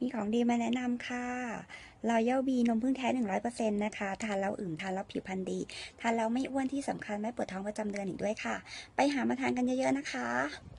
มีของดีมาแนะนำค่ะรอยัลบีนมพึ่งแท้ 100%นะคะ ทานแล้วอื่ม ทานแล้วผิวพรรณดี ทานแล้วไม่อ้วนที่สำคัญไม่ปวดท้องประจำเดือนอีกด้วยค่ะ ไปหามาทานกันเยอะๆนะคะ